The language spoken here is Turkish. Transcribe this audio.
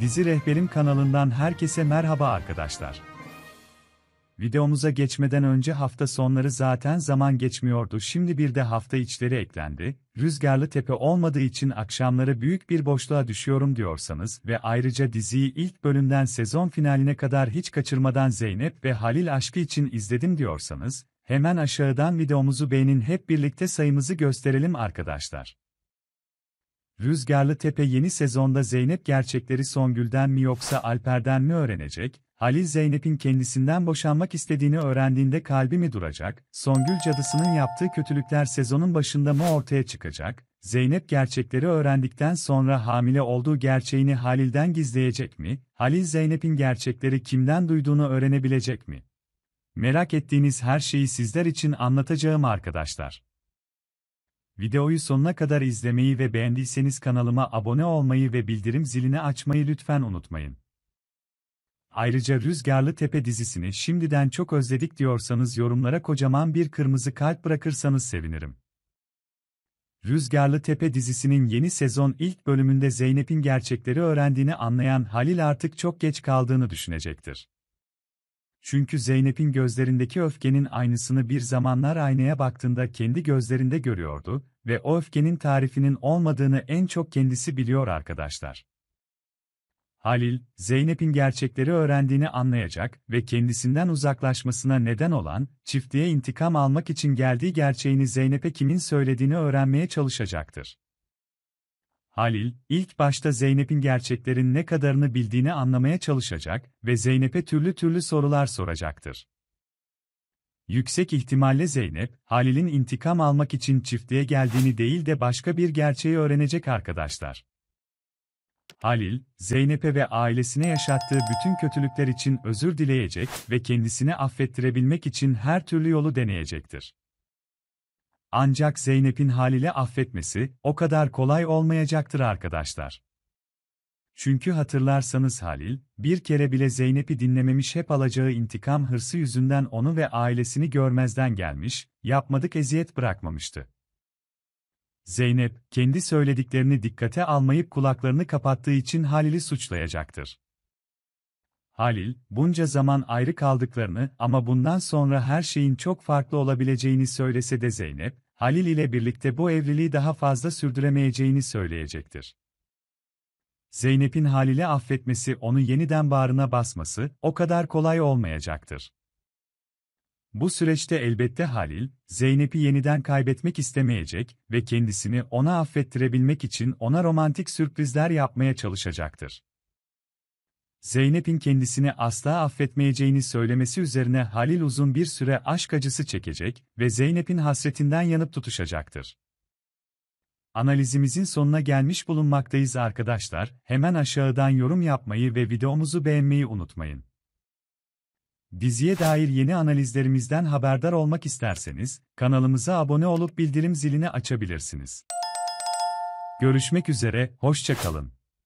Dizi Rehberim kanalından herkese merhaba arkadaşlar. Videomuza geçmeden önce hafta sonları zaten zaman geçmiyordu. Şimdi bir de hafta içleri eklendi. Rüzgarlı Tepe olmadığı için akşamları büyük bir boşluğa düşüyorum diyorsanız ve ayrıca diziyi ilk bölümden sezon finaline kadar hiç kaçırmadan Zeynep ve Halil aşkı için izledim diyorsanız, hemen aşağıdan videomuzu beğenin hep birlikte sayımızı gösterelim arkadaşlar. Rüzgarlı Tepe yeni sezonda Zeynep gerçekleri Songül'den mi yoksa Alper'den mi öğrenecek? Halil Zeynep'in kendisinden boşanmak istediğini öğrendiğinde kalbi mi duracak? Songül cadısının yaptığı kötülükler sezonun başında mı ortaya çıkacak? Zeynep gerçekleri öğrendikten sonra hamile olduğu gerçeğini Halil'den gizleyecek mi? Halil Zeynep'in gerçekleri kimden duyduğunu öğrenebilecek mi? Merak ettiğiniz her şeyi sizler için anlatacağım arkadaşlar. Videoyu sonuna kadar izlemeyi ve beğendiyseniz kanalıma abone olmayı ve bildirim zilini açmayı lütfen unutmayın. Ayrıca Rüzgarlı Tepe dizisini şimdiden çok özledik diyorsanız yorumlara kocaman bir kırmızı kalp bırakırsanız sevinirim. Rüzgarlı Tepe dizisinin yeni sezon ilk bölümünde Zeynep'in gerçekleri öğrendiğini anlayan Halil artık çok geç kaldığını düşünecektir. Çünkü Zeynep'in gözlerindeki öfkenin aynısını bir zamanlar aynaya baktığında kendi gözlerinde görüyordu ve o öfkenin tarifinin olmadığını en çok kendisi biliyor arkadaşlar. Halil, Zeynep'in gerçekleri öğrendiğini anlayacak ve kendisinden uzaklaşmasına neden olan, çiftliğe intikam almak için geldiği gerçeğini Zeynep'e kimin söylediğini öğrenmeye çalışacaktır. Halil, ilk başta Zeynep'in gerçeklerin ne kadarını bildiğini anlamaya çalışacak ve Zeynep'e türlü türlü sorular soracaktır. Yüksek ihtimalle Zeynep, Halil'in intikam almak için çiftliğe geldiğini değil de başka bir gerçeği öğrenecek arkadaşlar. Halil, Zeynep'e ve ailesine yaşattığı bütün kötülükler için özür dileyecek ve kendisini affettirebilmek için her türlü yolu deneyecektir. Ancak Zeynep'in Halil'e affetmesi o kadar kolay olmayacaktır arkadaşlar. Çünkü hatırlarsanız Halil, bir kere bile Zeynep'i dinlememiş hep alacağı intikam hırsı yüzünden onu ve ailesini görmezden gelmiş, yapmadık eziyet bırakmamıştı. Zeynep, kendi söylediklerini dikkate almayıp kulaklarını kapattığı için Halil'i suçlayacaktır. Halil, bunca zaman ayrı kaldıklarını ama bundan sonra her şeyin çok farklı olabileceğini söylese de Zeynep, Halil ile birlikte bu evliliği daha fazla sürdüremeyeceğini söyleyecektir. Zeynep'in Halil'i affetmesi onu yeniden bağrına basması o kadar kolay olmayacaktır. Bu süreçte elbette Halil, Zeynep'i yeniden kaybetmek istemeyecek ve kendisini ona affettirebilmek için ona romantik sürprizler yapmaya çalışacaktır. Zeynep'in kendisini asla affetmeyeceğini söylemesi üzerine Halil uzun bir süre aşk acısı çekecek ve Zeynep'in hasretinden yanıp tutuşacaktır. Analizimizin sonuna gelmiş bulunmaktayız arkadaşlar. Hemen aşağıdan yorum yapmayı ve videomuzu beğenmeyi unutmayın. Diziye dair yeni analizlerimizden haberdar olmak isterseniz, kanalımıza abone olup bildirim zilini açabilirsiniz. Görüşmek üzere, hoşça kalın.